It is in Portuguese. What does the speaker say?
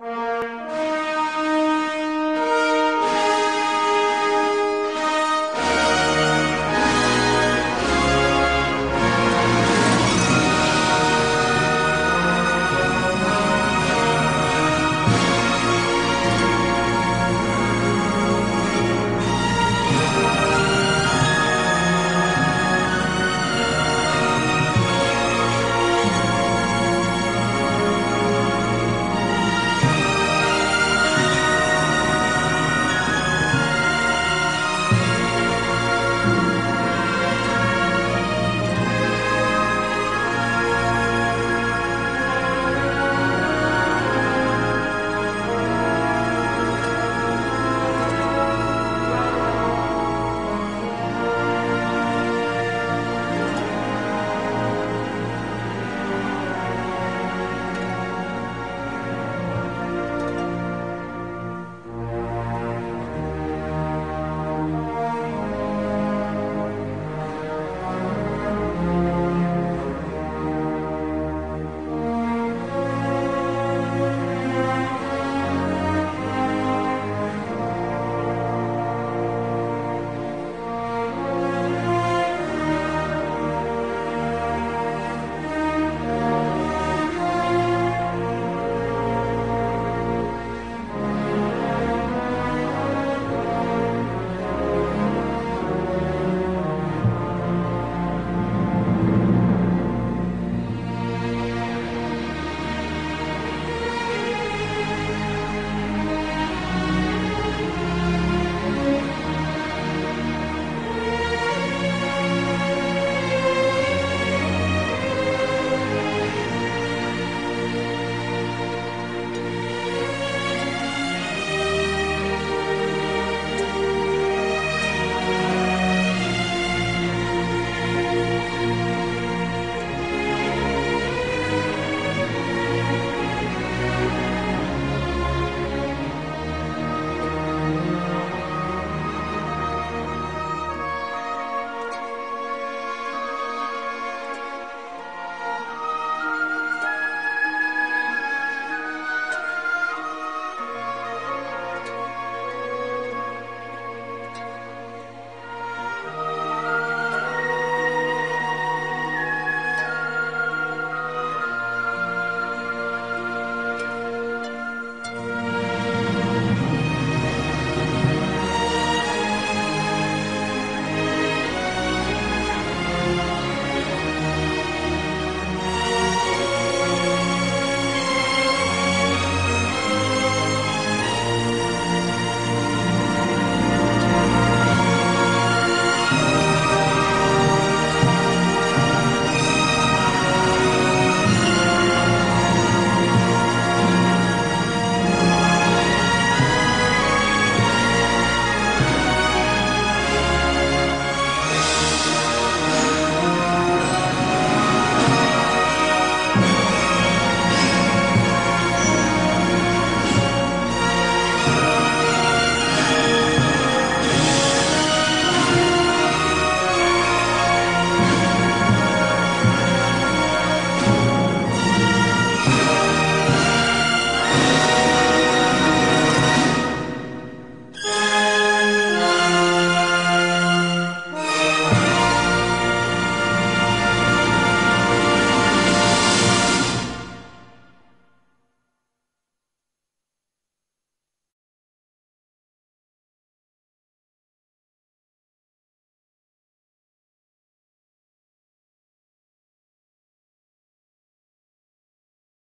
Música